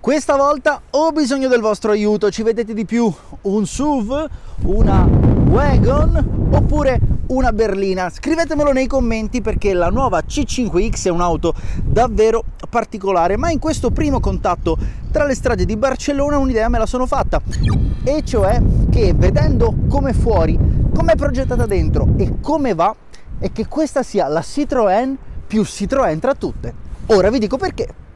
Questa volta ho bisogno del vostro aiuto, ci vedete di più un SUV, una wagon oppure una berlina? Scrivetemelo nei commenti perché la nuova C5X è un'auto davvero particolare, ma in questo primo contatto tra le strade di Barcellona un'idea me la sono fatta, e cioè che vedendo come fuori, come è progettata dentro e come va, è che questa sia la Citroën più Citroën tra tutte. Ora vi dico perché.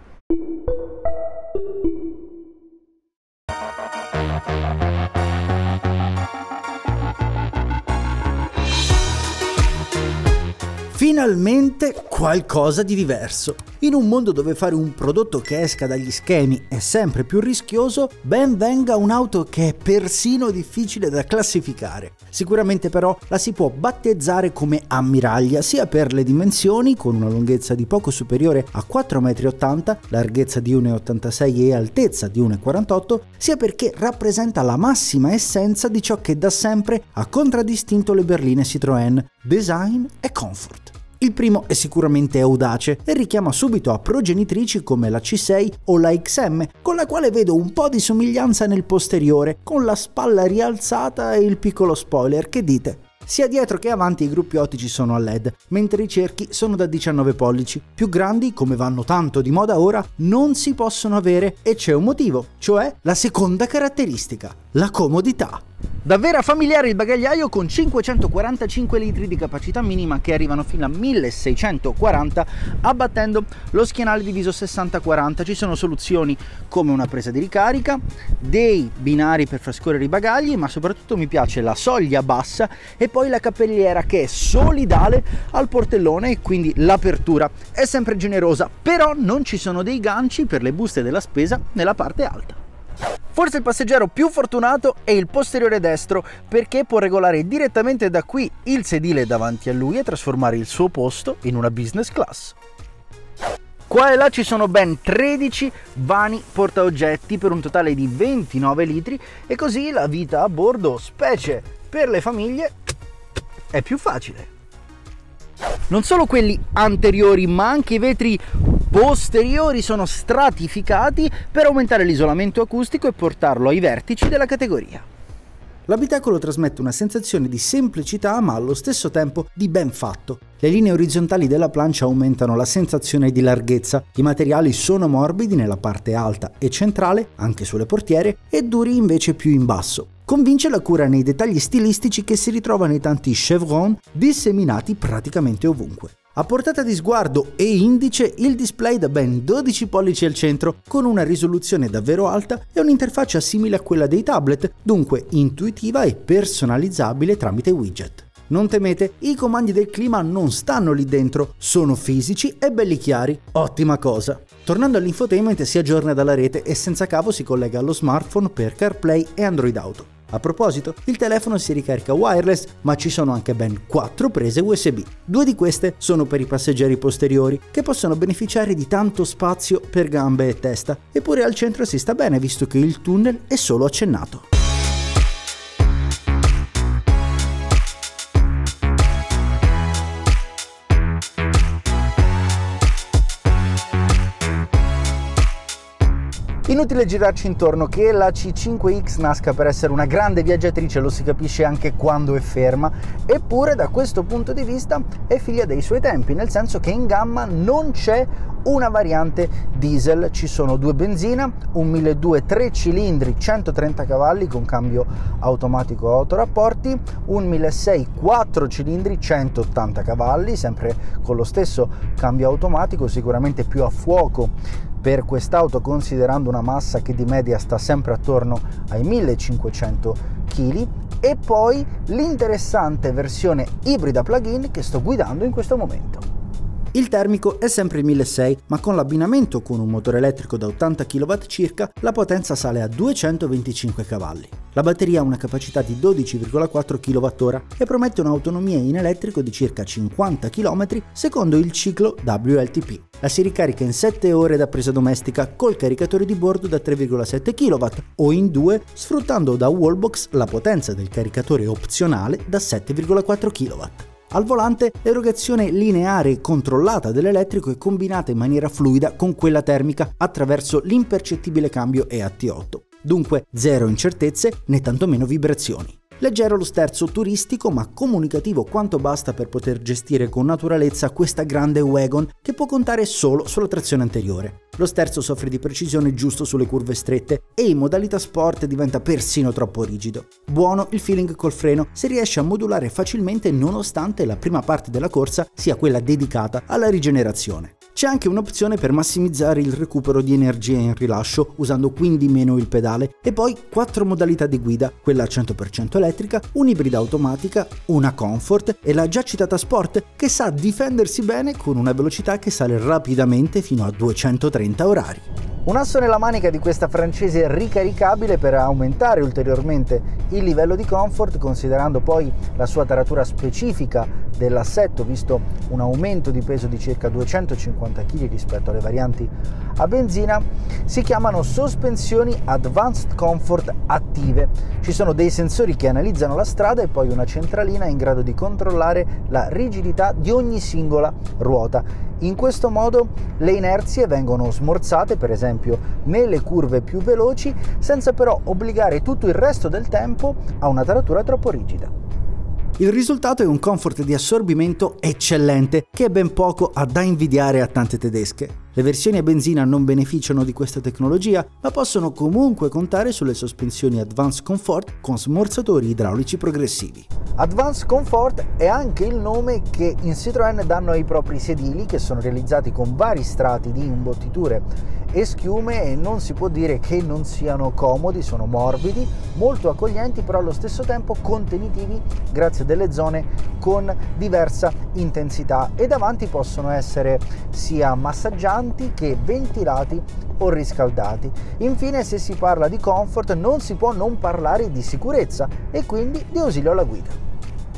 Finalmente qualcosa di diverso. In un mondo dove fare un prodotto che esca dagli schemi è sempre più rischioso, ben venga un'auto che è persino difficile da classificare. Sicuramente però la si può battezzare come ammiraglia sia per le dimensioni, con una lunghezza di poco superiore a 4,80 m, larghezza di 1,86 m e altezza di 1,48 m, sia perché rappresenta la massima essenza di ciò che da sempre ha contraddistinto le berline Citroën, design e comfort. Il primo è sicuramente audace e richiama subito a progenitrici come la C6 o la XM, con la quale vedo un po' di somiglianza nel posteriore, con la spalla rialzata e il piccolo spoiler, che dite? Sia dietro che avanti i gruppi ottici sono a LED, mentre i cerchi sono da 19 pollici. Più grandi, come vanno tanto di moda ora, non si possono avere e c'è un motivo, cioè la seconda caratteristica, la comodità. Davvero familiare il bagagliaio con 545 litri di capacità minima che arrivano fino a 1640 abbattendo lo schienale diviso 60-40. Ci sono soluzioni come una presa di ricarica, dei binari per far scorrere i bagagli, ma soprattutto mi piace la soglia bassa e poi la cappelliera che è solidale al portellone e quindi l'apertura è sempre generosa, però non ci sono dei ganci per le buste della spesa nella parte alta. Forse il passeggero più fortunato è il posteriore destro perché può regolare direttamente da qui il sedile davanti a lui e trasformare il suo posto in una business class. Qua e là ci sono ben 13 vani portaoggetti per un totale di 29 litri e così la vita a bordo, specie per le famiglie, è più facile. Non solo quelli anteriori ma anche i vetri posteriori sono stratificati per aumentare l'isolamento acustico e portarlo ai vertici della categoria. L'abitacolo trasmette una sensazione di semplicità ma allo stesso tempo di ben fatto. Le linee orizzontali della plancia aumentano la sensazione di larghezza, i materiali sono morbidi nella parte alta e centrale, anche sulle portiere, e duri invece più in basso. Convince la cura nei dettagli stilistici che si ritrovano nei tanti chevron disseminati praticamente ovunque. A portata di sguardo e indice il display da ben 12 pollici al centro con una risoluzione davvero alta e un'interfaccia simile a quella dei tablet, dunque intuitiva e personalizzabile tramite widget. Non temete, i comandi del clima non stanno lì dentro, sono fisici e belli chiari, ottima cosa. Tornando all'infotainment si aggiorna dalla rete e senza cavo si collega allo smartphone per CarPlay e Android Auto. A proposito, il telefono si ricarica wireless, ma ci sono anche ben 4 prese USB. Due di queste sono per i passeggeri posteriori, che possono beneficiare di tanto spazio per gambe e testa, eppure al centro si sta bene visto che il tunnel è solo accennato. Inutile girarci intorno che la C5X nasca per essere una grande viaggiatrice, lo si capisce anche quando è ferma, eppure da questo punto di vista è figlia dei suoi tempi, nel senso che in gamma non c'è una variante diesel, ci sono due benzina, un 1200 3 cilindri 130 cavalli con cambio automatico autorapporti, un 1600 4 cilindri 180 cavalli, sempre con lo stesso cambio automatico, sicuramente più a fuoco per quest'auto considerando una massa che di media sta sempre attorno ai 1500 kg e poi l'interessante versione ibrida plug-in che sto guidando in questo momento. Il termico è sempre il 1600, ma con l'abbinamento con un motore elettrico da 80 kW circa, la potenza sale a 225 cavalli. La batteria ha una capacità di 12,4 kWh e promette un'autonomia in elettrico di circa 50 km secondo il ciclo WLTP. La si ricarica in 7 ore da presa domestica col caricatore di bordo da 3,7 kW o in 2 sfruttando da wallbox la potenza del caricatore opzionale da 7,4 kW. Al volante l'erogazione lineare e controllata dell'elettrico è combinata in maniera fluida con quella termica attraverso l'impercettibile cambio EAT8. Dunque zero incertezze né tantomeno vibrazioni. Leggero lo sterzo turistico ma comunicativo quanto basta per poter gestire con naturalezza questa grande wagon che può contare solo sulla trazione anteriore. Lo sterzo soffre di precisione giusto sulle curve strette e in modalità sport diventa persino troppo rigido. Buono il feeling col freno se riesce a modulare facilmente nonostante la prima parte della corsa sia quella dedicata alla rigenerazione. C'è anche un'opzione per massimizzare il recupero di energia in rilascio, usando quindi meno il pedale, e poi quattro modalità di guida, quella 100% elettrica, un'ibrida automatica, una comfort e la già citata sport, che sa difendersi bene con una velocità che sale rapidamente fino a 230 orari. Un asso nella manica di questa francese ricaricabile per aumentare ulteriormente il livello di comfort, considerando poi la sua taratura specifica dell'assetto, visto un aumento di peso di circa 250 kg rispetto alle varianti a benzina, si chiamano sospensioni Advanced Comfort attive. Ci sono dei sensori che analizzano la strada e poi una centralina in grado di controllare la rigidità di ogni singola ruota in questo modo le inerzie vengono smorzate, per esempio, nelle curve più veloci, senza però obbligare tutto il resto del tempo a una taratura troppo rigida. Il risultato è un comfort di assorbimento eccellente che è ben poco a da invidiare a tante tedesche. Le versioni a benzina non beneficiano di questa tecnologia, ma possono comunque contare sulle sospensioni Advanced Comfort con smorzatori idraulici progressivi. Advanced Comfort è anche il nome che in Citroën danno ai propri sedili che sono realizzati con vari strati di imbottiture e schiume e non si può dire che non siano comodi, sono morbidi, molto accoglienti però allo stesso tempo contenitivi grazie a delle zone con diversa intensità e davanti possono essere sia massaggianti avanti che ventilati o riscaldati. Infine se si parla di comfort non si può non parlare di sicurezza e quindi di ausilio alla guida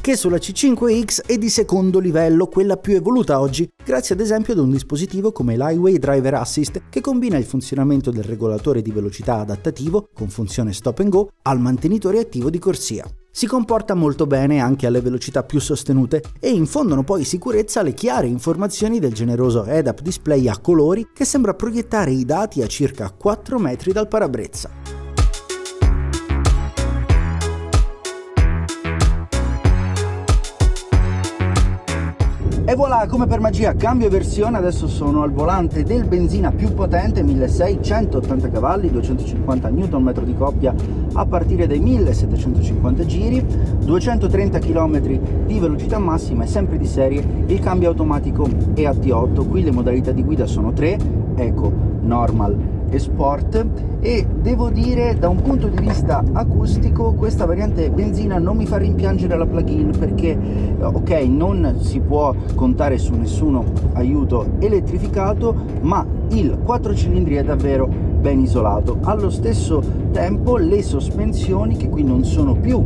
che sulla C5X è di secondo livello, quella più evoluta oggi, grazie ad esempio ad un dispositivo come l'Highway Driver Assist che combina il funzionamento del regolatore di velocità adattativo con funzione stop and go al mantenitore attivo di corsia si comporta molto bene anche alle velocità più sostenute e infondono poi sicurezza le chiare informazioni del generoso head-up display a colori che sembra proiettare i dati a circa 4 metri dal parabrezza. E voilà, come per magia, cambio versione, adesso sono al volante del benzina più potente, 1680 cavalli, 250 Nm di coppia a partire dai 1750 giri, 230 km di velocità massima e sempre di serie il cambio automatico EAT8, qui le modalità di guida sono tre, Eco, Normal e Sport. E devo dire da un punto di vista acustico questa variante benzina non mi fa rimpiangere la plug-in perché ok non si può contare su nessuno aiuto elettrificato ma il 4 cilindri è davvero ben isolato. Allo stesso tempo le sospensioni che qui non sono più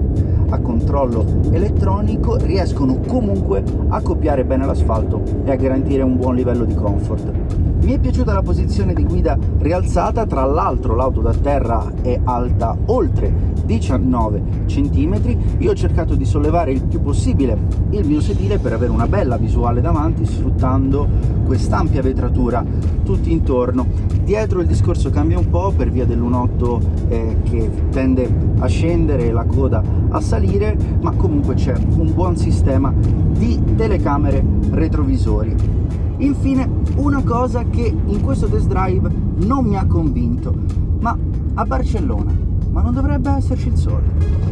a controllo elettronico riescono comunque a copiare bene l'asfalto e a garantire un buon livello di comfort mi è piaciuta la posizione di guida rialzata, tra l'altro l'auto da terra è alta oltre 19 cm. Io ho cercato di sollevare il più possibile il mio sedile per avere una bella visuale davanti sfruttando quest'ampia vetratura tutti intorno. Dietro il discorso cambia un po' per via dell'1.8 eh, che tende a scendere e la coda a salire, ma comunque c'è un buon sistema di telecamere retrovisori. Infine, una cosa che in questo test drive non mi ha convinto, ma a Barcellona, ma non dovrebbe esserci il sole.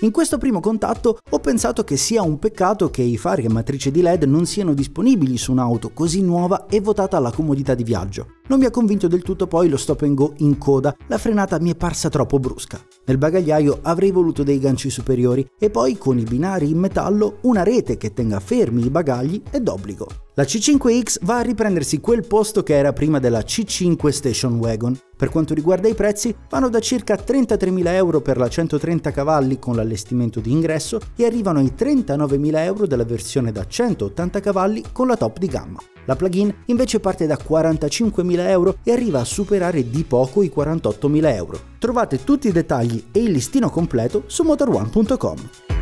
In questo primo contatto ho pensato che sia un peccato che i fari a matrice di LED non siano disponibili su un'auto così nuova e votata alla comodità di viaggio. Non mi ha convinto del tutto poi lo stop and go in coda, la frenata mi è parsa troppo brusca. Nel bagagliaio avrei voluto dei ganci superiori e poi con i binari in metallo una rete che tenga fermi i bagagli è d'obbligo. La C5X va a riprendersi quel posto che era prima della C5 Station Wagon. Per quanto riguarda i prezzi, vanno da circa 33.000 euro per la 130 cavalli con l'allestimento di ingresso e arrivano ai 39.000 euro della versione da 180 cavalli con la top di gamma. La plugin invece parte da 45.000 euro e arriva a superare di poco i 48.000 euro. Trovate tutti i dettagli e il listino completo su motorone.com.